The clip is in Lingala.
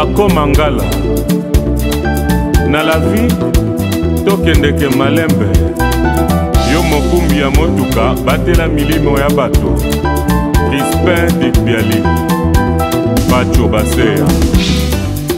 akoma ngala na la vie tokendeke malembe yo mokumbi ya motuka batela milimo ya bato crispin dikbiali baco baseya